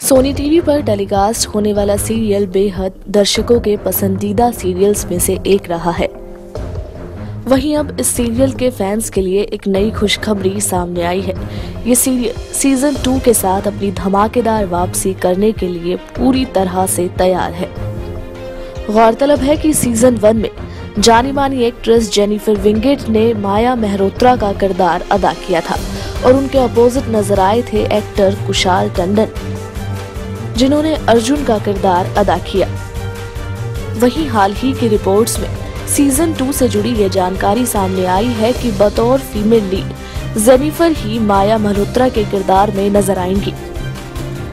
Sony TV पर telecast होने वाला सीरियल बेहद दर्शकों के पसंदीदा सीरियल्स में से एक रहा है। वहीं अब इस सीरियल के फैंस के लिए एक नई खुशखबरी सामने आई है। ये सीरियल सीज़न टू के साथ अपनी धमाकेदार वापसी करने के लिए पूरी तरह से तैयार है। गौरतलब है कि सीज़न वन में जानी मानी एक्ट्रेस जेनिफर विंगेट ने माया मेहरोत्रा का किरदार अदा किया था और उनके अपोजिट नज़र आए थे एक्टर कुशाल टंडन, जिन्होंने अर्जुन का किरदार अदा किया। वहीं हाल ही की रिपोर्ट्स में सीज़न टू से जुड़ी ये जानकारी सामने आई है कि बतौर फीमेल लीड जेनिफर ही माया मल्होत्रा के किरदार में नज़र आएँगी।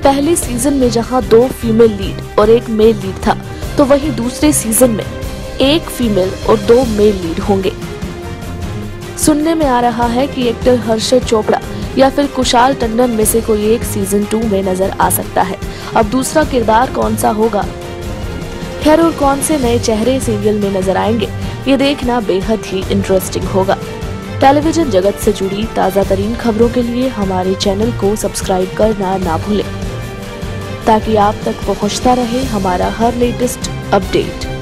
पहले सीज़न में जहाँ दो फीमेल लीड और एक मेल लीड था तो वहीं दूसरे सीज़न में एक फीमेल और दो मेल लीड होंगे। सुनने में आ रहा है कि एक्टर हर्षद चोपड़ा या फिर कुशाल टंडन में से कोई एक सीज़न टू में नज़र आ सकता है। अब दूसरा किरदार कौन सा होगा? खैर, और कौन से नए चेहरे सीरियल में नज़र आएँगे? ये देखना बेहद ही इंटरेस्टिंग होगा। टेलीविज़न जगत से जुड़ी ताज़ा तरीन खबरों के लिए हमारे चैनल को सब्सक्राइब करना ना भूलें। ताकि आप तक पहुँचता रहे हमारा हर लेटेस्ट अपडेट।